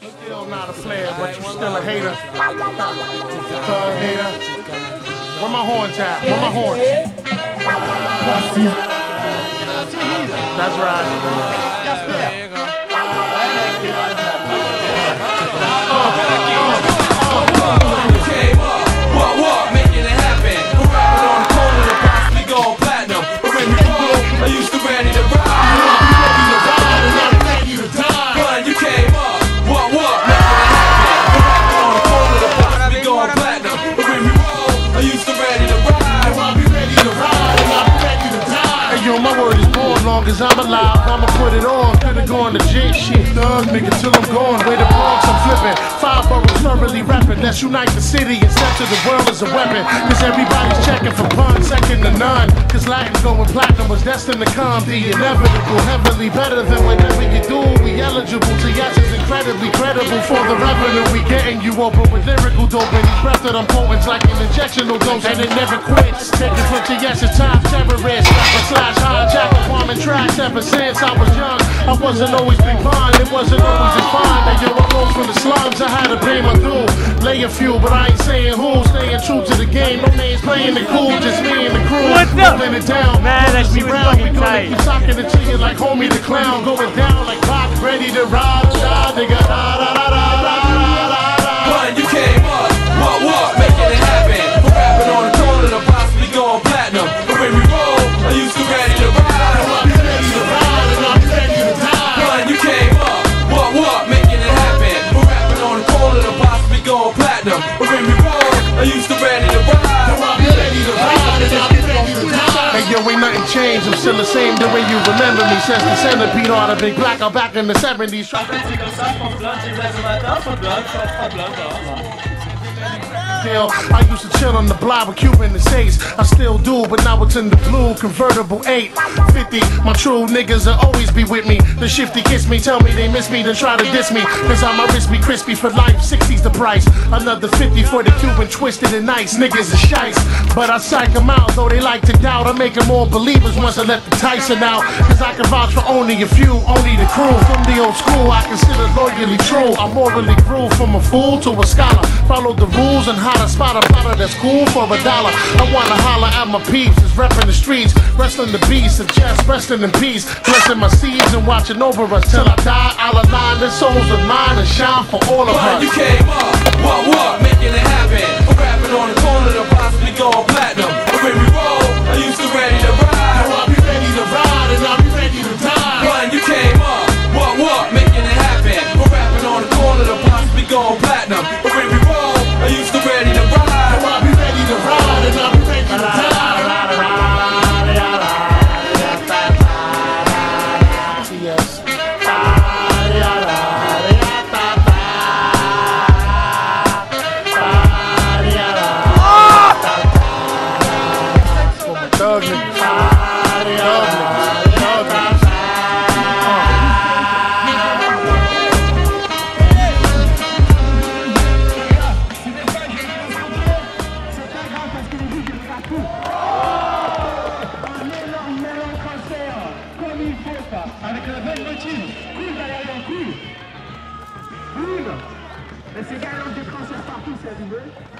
Still not a player, but you still a hater. Thug hater. Where my horns at? Where my horns? That's right. came long as I'm alive, I'ma put it on. Could've gone to J shit, thug nigga, till I'm gone. Way the Bronx, I'm flipping. Five boroughs thoroughly rapping. Let's unite the city and center the world as a weapon. Cause everybody's checking for puns, second to none. Cause Latin's going platinum was destined to come. The inevitable, heavily better than whatever you do. We eligible to yes is incredibly credible for the revenue. We getting you open with lyrical dope. And these breath that I'm quoting's like an injectional dose. And it never quits. Taking from to yes, it's time terrorist. Ever since I was young. I wasn't always pond, it wasn't always as fine. That yo, I rose from the slums, I had to pay my due. Lay a few, but I ain't saying who. Staying true to the game, no names playing it cool, just me and the crew. What's up? Rolling it down, Man, that shit was round. Fucking tight. keep talking it to you like homie the clown. Going down like Pac, ready to ride, shot, nigga. Da, da, da, da, da, to platinum. But when we roll, I used to ready to ride. Hey yo, ain't nothing changed. I'm still the same the way you remember me. Since the centipede on a big black, I'm back in the 70s. I used to chill on the block with Cuban and States. I still do, but now it's in the blue convertible 850. My true niggas will always be with me. The shifty kiss me, tell me they miss me, then try to diss me. Cause I'm a wrist be crispy for life, 60's the price. Another 50 for the Cuban twisted and nice. Niggas is shites, but I psych them out, though they like to doubt. I make them more believers once I let the Tyson out. Cause I can vouch for only a few, only the crew. From the old school, I consider loyally true. I morally grew from a fool to a scholar. Follow the rules and how to spot a plotter that's cool for a dollar. I wanna holler at my peeps, is repping the streets, wrestling the beast, and just resting in peace. Blessing my seeds and watching over us till I die. I'll align the souls of mine and shine for all of Run, you us. came up, what what, making it happen. We're rapping on the corner to possibly go platinum. But when we roll, I used to ready to ride. Now I'll be ready to ride and I'll be ready to die. Run, you came up, what what, making it happen. We're rapping on the corner to possibly go platinum. Un énorme melon transfert, comme il faut, ça. Avec la bonne motive. Cool, Valérian, cool. Cool. Mais c'est galant de transfert partout, c'est à